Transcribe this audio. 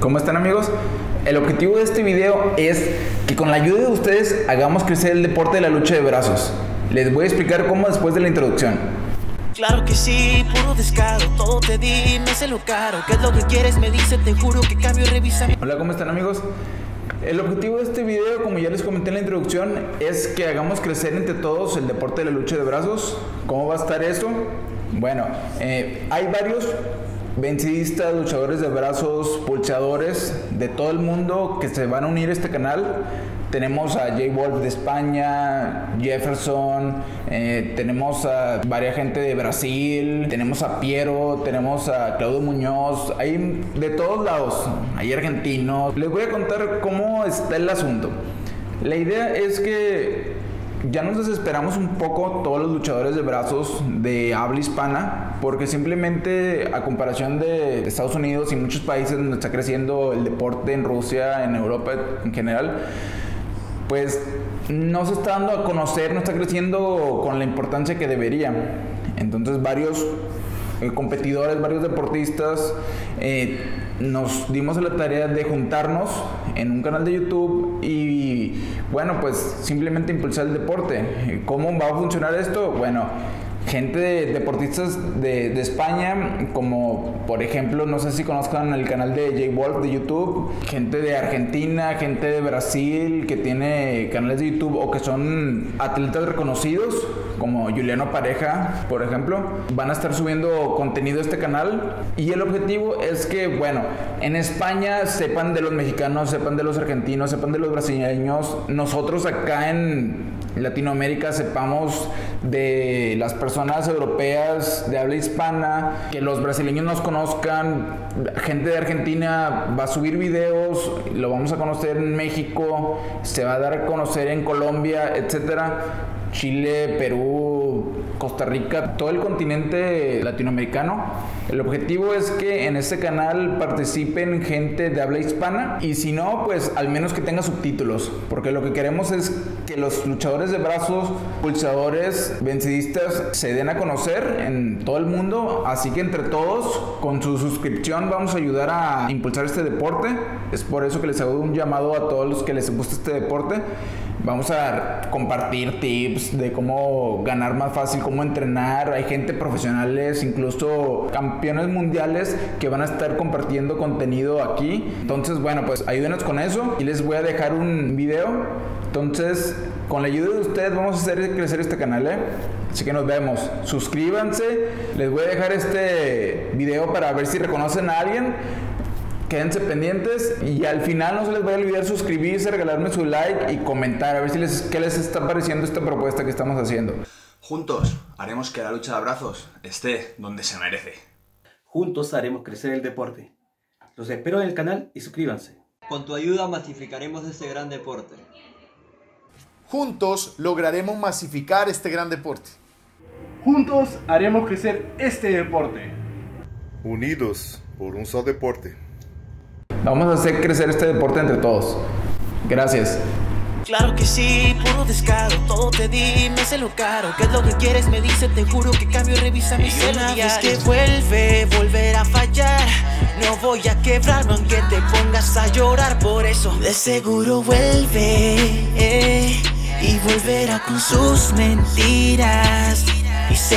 ¿Cómo están amigos? El objetivo de este video es que con la ayuda de ustedes hagamos crecer el deporte de la lucha de brazos. Les voy a explicar cómo después de la introducción. Claro que sí, puro descaro, todo te di, me sé lo caro. ¿Qué es lo que quieres? Me dice, te juro que cambio, revisa. Hola, ¿cómo están amigos? El objetivo de este video, como ya les comenté en la introducción, es que hagamos crecer entre todos el deporte de la lucha de brazos. ¿Cómo va a estar esto? Bueno, eh, hay varios vencidistas, luchadores de brazos, pulsadores de todo el mundo que se van a unir a este canal. Tenemos a Jay Wolf de España, Jefferson, eh, tenemos a varias gente de Brasil, tenemos a Piero, tenemos a Claudio Muñoz, hay de todos lados, hay argentinos. Les voy a contar cómo está el asunto. La idea es que ya nos desesperamos un poco todos los luchadores de brazos de habla hispana, porque simplemente a comparación de Estados Unidos y muchos países donde está creciendo el deporte en Rusia, en Europa en general, pues no se está dando a conocer, no está creciendo con la importancia que debería. Entonces varios competidores, varios deportistas, eh, nos dimos la tarea de juntarnos en un canal de YouTube y bueno, pues simplemente impulsar el deporte. ¿Cómo va a funcionar esto? Bueno, gente de deportistas de, España, como por ejemplo, no sé si conozcan el canal de Jay Wolf de YouTube, gente de Argentina, gente de Brasil que tiene canales de YouTube o que son atletas reconocidos, como Juliano Pareja, por ejemplo, van a estar subiendo contenido a este canal. Y el objetivo es que, bueno, en España sepan de los mexicanos, sepan de los argentinos, sepan de los brasileños, nosotros acá en Latinoamérica sepamos de las personas europeas de habla hispana, que los brasileños nos conozcan, gente de Argentina va a subir videos, lo vamos a conocer en México, se va a dar a conocer en Colombia, etcétera. Chile, Perú, Costa Rica, todo el continente latinoamericano. El objetivo es que en este canal participen gente de habla hispana y si no, pues al menos que tenga subtítulos, porque lo que queremos es que los luchadores de brazos, pulsadores, vencidistas se den a conocer en todo el mundo, así que entre todos, con su suscripción vamos a ayudar a impulsar este deporte. Es por eso que les hago un llamado a todos los que les gusta este deporte. Vamos a compartir tips de cómo ganar más fácil, cómo entrenar. Hay gente profesionales, incluso campeones mundiales que van a estar compartiendo contenido aquí. Entonces, bueno, pues ayúdenos con eso y les voy a dejar un video. Entonces, con la ayuda de ustedes vamos a hacer crecer este canal, ¿eh? Así que nos vemos. Suscríbanse. Les voy a dejar este video para ver si reconocen a alguien. Quédense pendientes y al final no se les vaya a olvidar suscribirse, regalarme su like y comentar a ver si les, qué les está pareciendo esta propuesta que estamos haciendo. Juntos haremos que la lucha de abrazos esté donde se merece. Juntos haremos crecer el deporte. Los espero en el canal y suscríbanse. Con tu ayuda masificaremos este gran deporte. Juntos lograremos masificar este gran deporte. Juntos haremos crecer este deporte. Unidos por un solo deporte. Vamos a hacer crecer este deporte entre todos. Gracias. Claro que sí, puro descaro, todo te di, me sé lo caro. ¿Qué es lo que quieres? Me dice, te juro que cambio, revisa mi celular. Es que vuelve, volver a fallar. No voy a quebrarme aunque te pongas a llorar por eso. De seguro vuelve eh, y volverá con sus mentiras. Y se